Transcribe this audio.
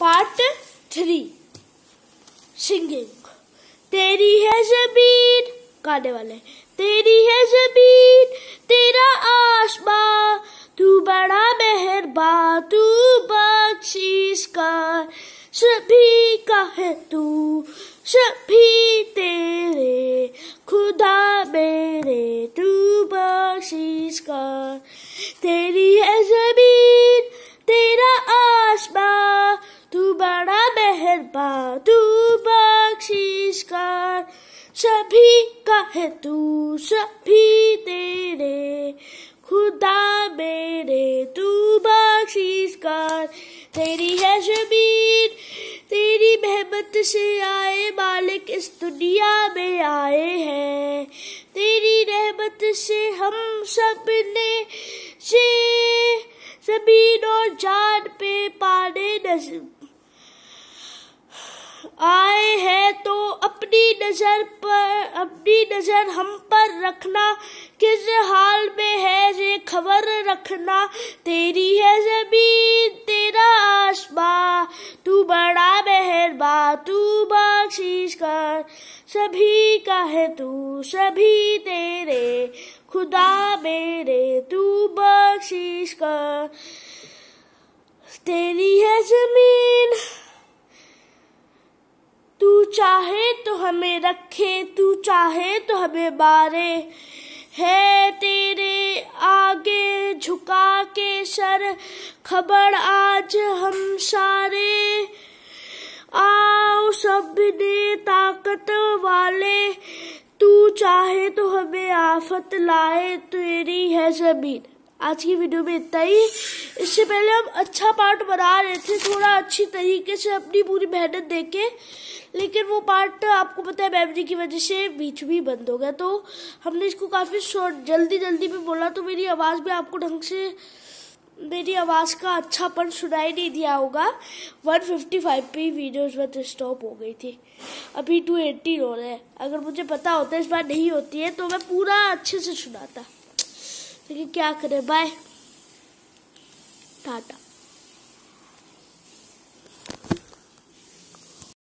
Part three singing तेरी है ज़मीन, गाने वाले। तेरी है ज़मीन, तेरा आसमां। तू बड़ा मेहरबा, तू बख्शीश का सभी का है तू, सभी तेरे। खुदा मेरे, तू बख्शीश का तेरी है सभी का है तू सभी तेरे, खुदा मेरे, तू बख्शीश कर। तेरी है ज़मीन तेरी मेहनत से आए मालिक इस दुनिया में आए हैं। तेरी रहमत से हम सबने से ज़मीन और जान पे पाने नज़र तो अपनी नज़र पर, अपनी नज़र हम पर रखना। किस हाल में है ये खबर रखना। तेरी है ज़मीन, तेरा आसमां। तू बड़ा मेहरबा तू बख्शीश कर। सभी का है तू, सभी तेरे। खुदा मेरे, तू बख्शीश कर। तेरी है ज़मीन तू चाहे तो हमें रखे, तू चाहे तो हमें मारे। है तेरे आगे झुका के सर, खबर आज हम सारे। आओ सबने ताकत वाले, तू चाहे तो हमें आफत लाए, तेरी है ज़मीन। आज की वीडियो में इतना ही। इससे पहले हम अच्छा पार्ट बना रहे थे, थोड़ा अच्छी तरीके से अपनी पूरी मेहनत देके। लेकिन वो पार्ट आपको पता है मेमोरी की वजह से बीच भी बंद हो गया। तो हमने इसको काफ़ी शॉर्ट जल्दी जल्दी में बोला तो मेरी आवाज़ भी आपको ढंग से, मेरी आवाज़ का अच्छापन सुनाई नहीं दिया होगा। 155 पे वीडियोस में स्टॉप हो गई थी। अभी 280 हो रहे हैं। अगर मुझे पता होता है इस बार नहीं होती है तो मैं पूरा अच्छे से सुनाता। लेकिन क्या करें? बाय। टाटा।